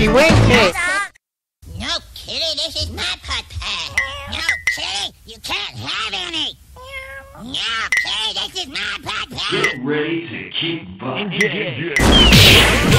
He winged. No, kitty, this is my putt pie. No, kitty, you can't have any. No, kitty, this is my putt pie. Get ready to keep butt.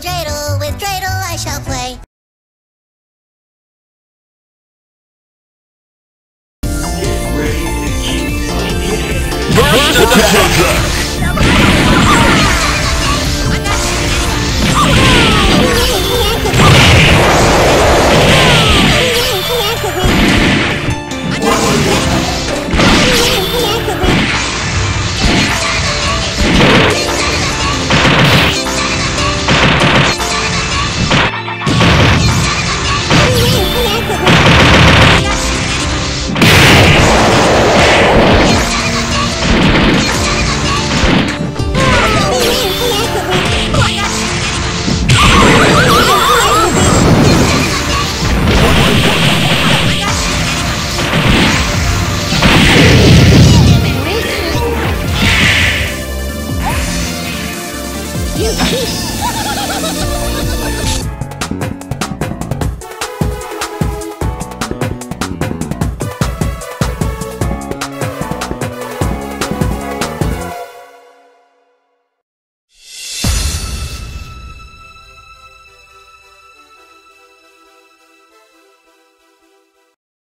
dreidel, with dreidel I shall play. Get ready. Burst the